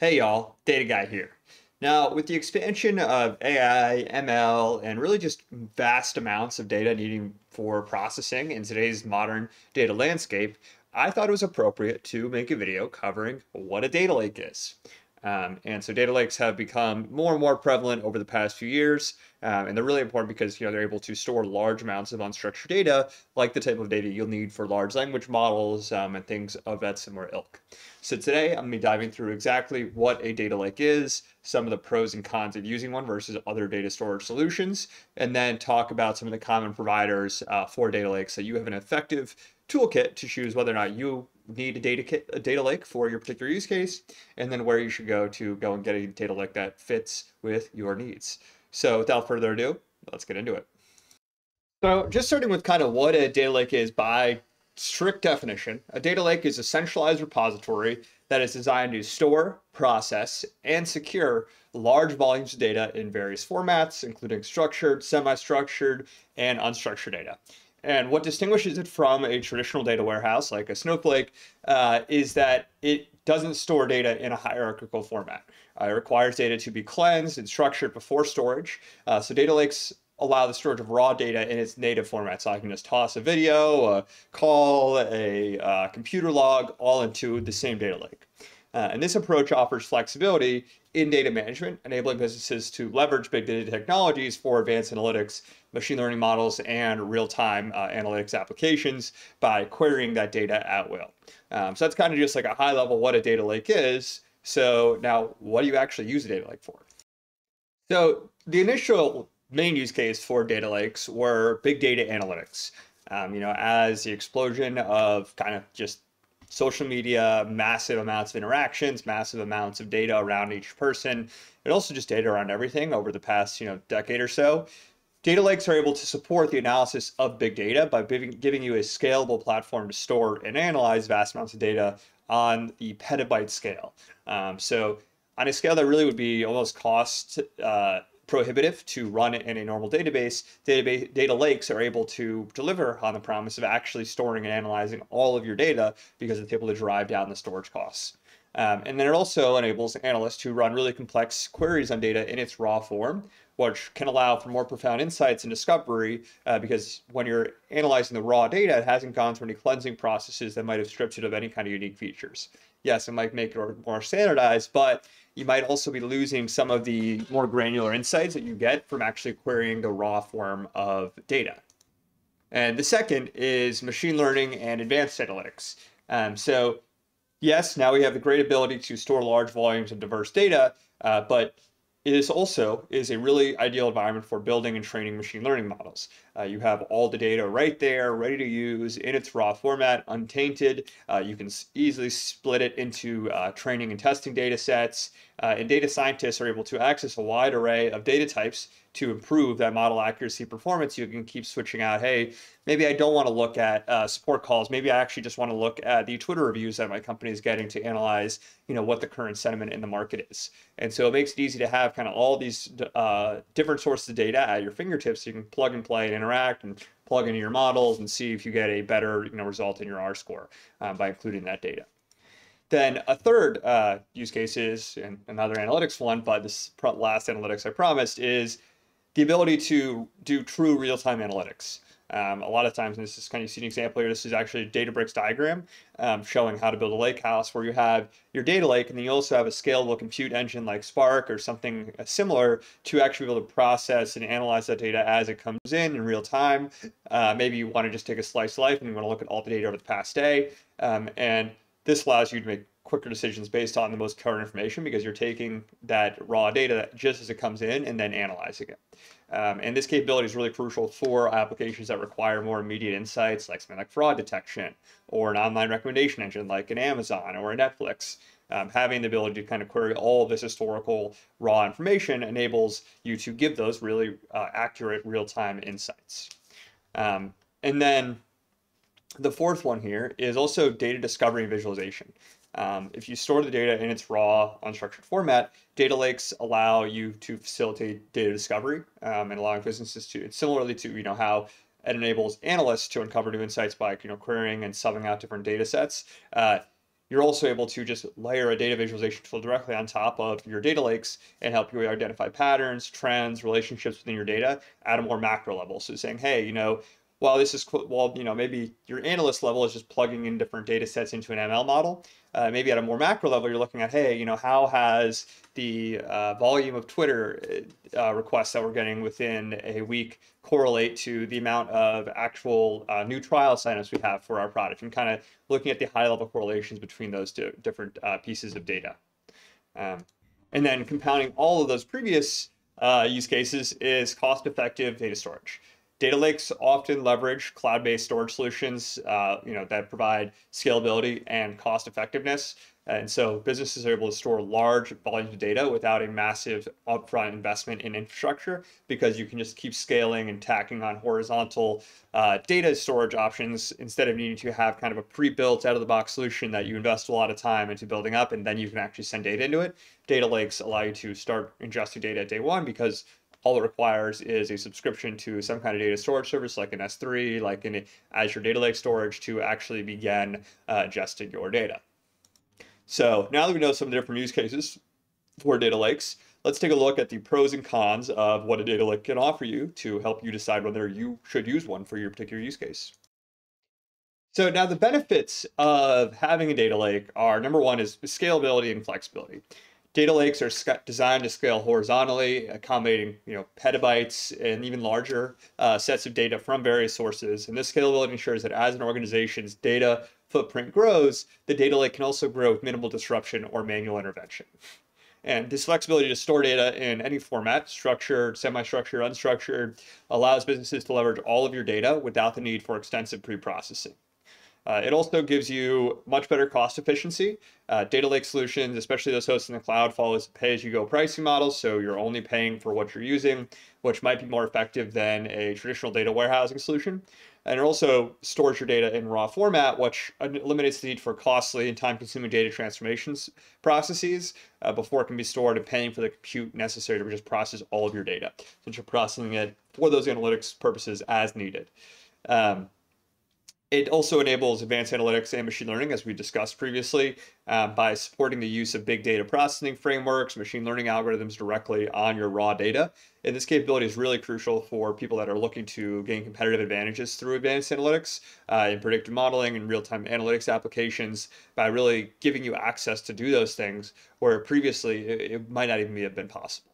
Hey y'all, Data Guy here. Now, with the expansion of AI, ML, and really just vast amounts of data needing for processing in today's modern data landscape, I thought it was appropriate to make a video covering what a data lake is. Um, and so data lakes have become more and more prevalent over the past few years. Um, and they're really important because you know they're able to store large amounts of unstructured data, like the type of data you'll need for large language models um, and things of that similar ilk. So today I'm to be diving through exactly what a data lake is, some of the pros and cons of using one versus other data storage solutions, and then talk about some of the common providers uh, for data lakes so you have an effective toolkit to choose whether or not you need a data a data lake for your particular use case, and then where you should go to go and get a data lake that fits with your needs. So without further ado, let's get into it. So just starting with kind of what a data lake is by strict definition, a data lake is a centralized repository that is designed to store, process, and secure large volumes of data in various formats, including structured, semi-structured, and unstructured data. And what distinguishes it from a traditional data warehouse like a Snowflake uh, is that it doesn't store data in a hierarchical format. Uh, it requires data to be cleansed and structured before storage. Uh, so data lakes allow the storage of raw data in its native format. So I can just toss a video, a call, a uh, computer log, all into the same data lake. Uh, and this approach offers flexibility in data management, enabling businesses to leverage big data technologies for advanced analytics, machine learning models, and real-time uh, analytics applications by querying that data at will. Um, so that's kind of just like a high level what a data lake is. So now what do you actually use a data lake for? So the initial main use case for data lakes were big data analytics. Um, you know, as the explosion of kind of just social media, massive amounts of interactions, massive amounts of data around each person, and also just data around everything over the past, you know, decade or so. Data lakes are able to support the analysis of big data by giving you a scalable platform to store and analyze vast amounts of data on the petabyte scale. Um, so on a scale that really would be almost cost uh, prohibitive to run it in a normal database, database, data lakes are able to deliver on the promise of actually storing and analyzing all of your data because it's able to drive down the storage costs. Um, and then it also enables analysts to run really complex queries on data in its raw form, which can allow for more profound insights and discovery uh, because when you're analyzing the raw data, it hasn't gone through any cleansing processes that might have stripped it of any kind of unique features. Yes, it might make it more standardized, but you might also be losing some of the more granular insights that you get from actually querying the raw form of data. And the second is machine learning and advanced analytics. Um, so yes, now we have the great ability to store large volumes of diverse data, uh, but it is also is a really ideal environment for building and training machine learning models. Uh, you have all the data right there, ready to use in its raw format, untainted. Uh, you can easily split it into uh, training and testing data sets. Uh, and data scientists are able to access a wide array of data types to improve that model accuracy performance. You can keep switching out, hey, maybe I don't want to look at uh, support calls. Maybe I actually just want to look at the Twitter reviews that my company is getting to analyze, you know, what the current sentiment in the market is. And so it makes it easy to have kind of all these uh, different sources of data at your fingertips. So you can plug and play and interact and plug into your models and see if you get a better, you know, result in your R score um, by including that data. Then a third uh, use case is, and another analytics one, but this last analytics I promised, is the ability to do true real-time analytics. Um, a lot of times, and this is kind of see an example here, this is actually a Databricks diagram um, showing how to build a lake house where you have your data lake and then you also have a scalable compute engine like Spark or something uh, similar to actually be able to process and analyze that data as it comes in in real time. Uh, maybe you want to just take a slice of life and you want to look at all the data over the past day. Um, and this allows you to make quicker decisions based on the most current information because you're taking that raw data just as it comes in and then analyzing it. Um, and this capability is really crucial for applications that require more immediate insights, like something like fraud detection, or an online recommendation engine like an Amazon or a Netflix. Um, having the ability to kind of query all of this historical raw information enables you to give those really uh, accurate real-time insights. Um, and then the fourth one here is also data discovery and visualization. Um, if you store the data in its raw, unstructured format, data lakes allow you to facilitate data discovery um, and allowing businesses to, similarly to you know how it enables analysts to uncover new insights by you know querying and subbing out different data sets. Uh, you're also able to just layer a data visualization tool directly on top of your data lakes and help you identify patterns, trends, relationships within your data at a more macro level. So saying, hey, you know, while this is well, you know, maybe your analyst level is just plugging in different data sets into an ML model. Uh, maybe at a more macro level, you're looking at, hey, you know, how has the uh, volume of Twitter uh, requests that we're getting within a week correlate to the amount of actual uh, new trial signups we have for our product, and kind of looking at the high level correlations between those two different uh, pieces of data. Um, and then compounding all of those previous uh, use cases is cost effective data storage. Data lakes often leverage cloud-based storage solutions, uh, you know, that provide scalability and cost effectiveness. And so businesses are able to store large volumes of data without a massive upfront investment in infrastructure because you can just keep scaling and tacking on horizontal uh, data storage options instead of needing to have kind of a pre-built out-of-the-box solution that you invest a lot of time into building up and then you can actually send data into it. Data lakes allow you to start ingesting data at day one because all it requires is a subscription to some kind of data storage service like an S3, like an Azure Data Lake storage to actually begin uh, ingesting your data. So now that we know some of the different use cases for data lakes, let's take a look at the pros and cons of what a data lake can offer you to help you decide whether you should use one for your particular use case. So now the benefits of having a data lake are number one is scalability and flexibility. Data lakes are designed to scale horizontally, accommodating you know petabytes and even larger uh, sets of data from various sources. And this scalability ensures that as an organization's data footprint grows, the data lake can also grow with minimal disruption or manual intervention. And this flexibility to store data in any format, structured, semi-structured, unstructured, allows businesses to leverage all of your data without the need for extensive pre-processing. Uh, it also gives you much better cost efficiency. Uh, data lake solutions, especially those hosted in the cloud, follows a pay-as-you-go pricing model, so you're only paying for what you're using, which might be more effective than a traditional data warehousing solution. And it also stores your data in raw format, which eliminates the need for costly and time-consuming data transformations processes uh, before it can be stored and paying for the compute necessary to just process all of your data, since you're processing it for those analytics purposes as needed. Um, it also enables advanced analytics and machine learning, as we discussed previously, uh, by supporting the use of big data processing frameworks, machine learning algorithms directly on your raw data. And this capability is really crucial for people that are looking to gain competitive advantages through advanced analytics uh, in predictive modeling and real-time analytics applications by really giving you access to do those things where previously it, it might not even have been possible.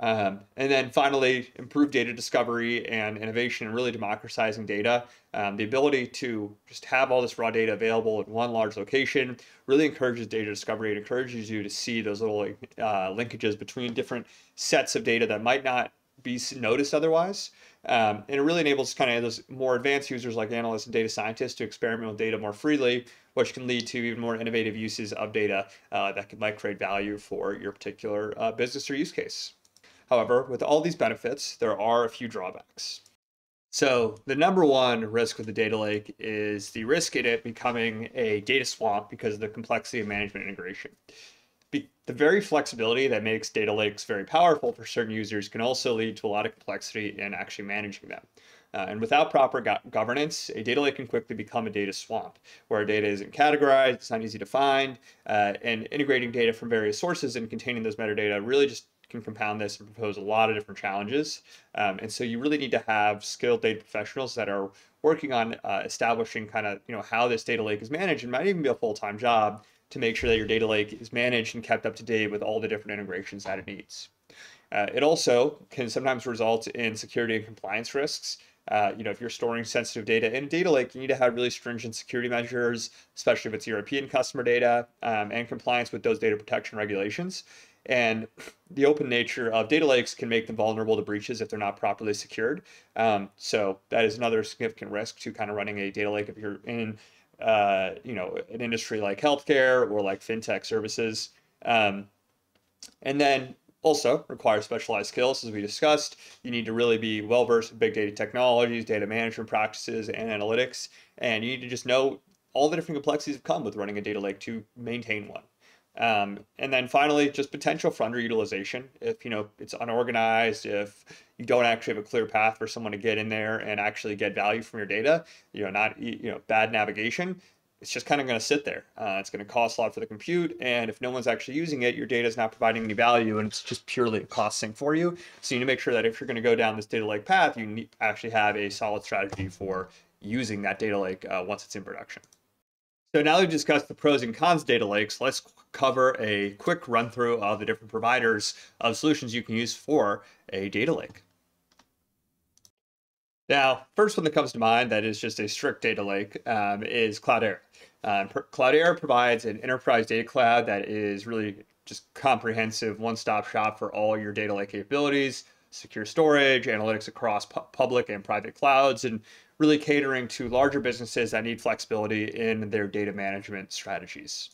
Um, and then finally, improve data discovery and innovation and really democratizing data. Um, the ability to just have all this raw data available in one large location really encourages data discovery. It encourages you to see those little uh, linkages between different sets of data that might not be noticed otherwise. Um, and it really enables kind of those more advanced users like analysts and data scientists to experiment with data more freely, which can lead to even more innovative uses of data uh, that can, might create value for your particular uh, business or use case. However, with all these benefits, there are a few drawbacks. So the number one risk with the data lake is the risk in it becoming a data swamp because of the complexity of management integration. Be- the very flexibility that makes data lakes very powerful for certain users can also lead to a lot of complexity in actually managing them. Uh, and without proper go- governance, a data lake can quickly become a data swamp, where data isn't categorized, it's not easy to find, uh, and integrating data from various sources and containing those metadata really just can compound this and propose a lot of different challenges. Um, and so you really need to have skilled data professionals that are working on uh, establishing kind of you know how this data lake is managed and might even be a full-time job to make sure that your data lake is managed and kept up to date with all the different integrations that it needs. Uh, it also can sometimes result in security and compliance risks. Uh, you know, if you're storing sensitive data in a data lake, you need to have really stringent security measures, especially if it's European customer data, um, and compliance with those data protection regulations. And the open nature of data lakes can make them vulnerable to breaches if they're not properly secured. Um, so that is another significant risk to kind of running a data lake if you're in, uh, you know, an industry like healthcare or like fintech services. Um, and then also require specialized skills, as we discussed. You need to really be well versed in big data technologies, data management practices, and analytics. And you need to just know all the different complexities that come with running a data lake to maintain one. Um, and then finally, just potential for underutilization. If you know it's unorganized, if you don't actually have a clear path for someone to get in there and actually get value from your data, you know, not you know bad navigation, it's just kind of going to sit there. Uh, it's going to cost a lot for the compute, and if no one's actually using it, your data is not providing any value, and it's just purely a cost sink for you. So you need to make sure that if you're going to go down this data lake path, you need, actually have a solid strategy for using that data lake uh, once it's in production. So now we've discussed the pros and cons of data lakes, let's cover a quick run through of the different providers of solutions you can use for a data lake. Now, first one that comes to mind that is just a strict data lake um, is Cloudera. Um, Cloudera provides an enterprise data cloud that is really just comprehensive one-stop shop for all your data lake capabilities, secure storage, analytics across pu public and private clouds, and really catering to larger businesses that need flexibility in their data management strategies.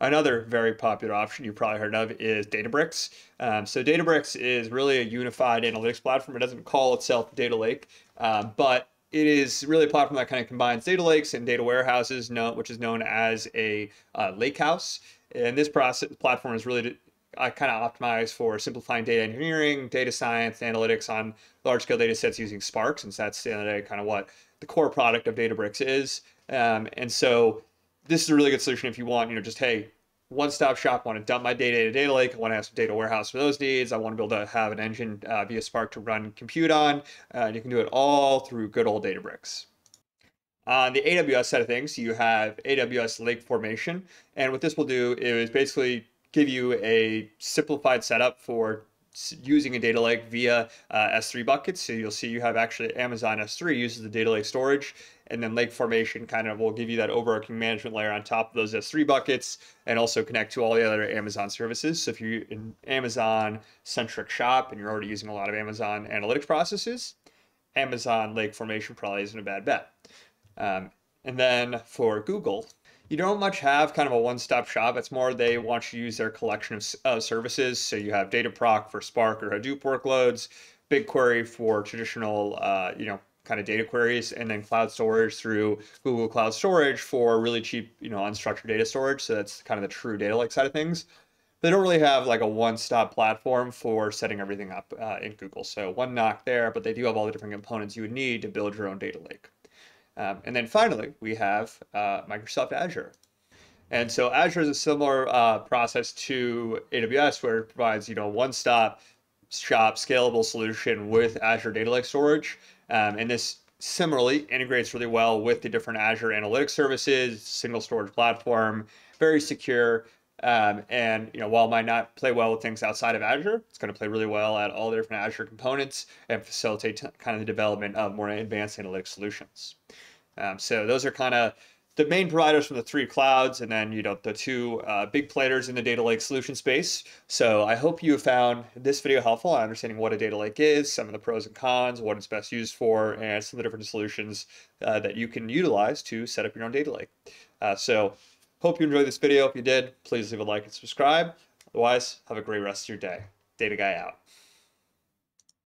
Another very popular option you've probably heard of is Databricks. Um, so Databricks is really a unified analytics platform. It doesn't call itself data lake, um, but it is really a platform that kind of combines data lakes and data warehouses, which is known as a uh, lake house. And this process platform is really uh, kind of optimized for simplifying data engineering, data science, analytics on large scale data sets using Spark, since that's the end of the day kind of what the core product of Databricks is. Um, and so this is a really good solution if you want, you know, just hey, one-stop shop. I want to dump my data a data lake. I want to have some data warehouse for those needs. I want to be able to have an engine uh, via Spark to run compute on. Uh, and you can do it all through good old Databricks. On the AWS side of things, you have AWS Lake Formation. And what this will do is basically give you a simplified setup for using a data lake via uh, S3 buckets. So you'll see you have actually Amazon S3 uses the data lake storage and then lake formation kind of will give you that overarching management layer on top of those S3 buckets and also connect to all the other Amazon services. So if you're an Amazon centric shop and you're already using a lot of Amazon analytics processes, Amazon lake formation probably isn't a bad bet. Um, and then for Google, you don't much have kind of a one-stop shop. It's more they want you to use their collection of uh, services. So you have Dataproc for Spark or Hadoop workloads, BigQuery for traditional, uh, you know, kind of data queries, and then cloud storage through Google Cloud Storage for really cheap, you know, unstructured data storage. So that's kind of the true data lake side of things. They don't really have like a one-stop platform for setting everything up uh, in Google. So one knock there, but they do have all the different components you would need to build your own data lake. Um, and then finally, we have uh, Microsoft Azure. And so Azure is a similar uh, process to AWS where it provides, you know, one-stop shop scalable solution with Azure Data Lake Storage. Um, and this similarly integrates really well with the different Azure analytics services, single storage platform, very secure. Um, and you know, while it might not play well with things outside of Azure, it's going to play really well at all the different Azure components and facilitate kind of the development of more advanced analytics solutions. Um, so those are kind of the main providers from the three clouds, and then you know the two uh, big players in the data lake solution space. So I hope you found this video helpful on understanding what a data lake is, some of the pros and cons, what it's best used for, and some of the different solutions uh, that you can utilize to set up your own data lake. Uh, so hope you enjoyed this video. If you did, please leave a like and subscribe. Otherwise, have a great rest of your day. Data Guy out.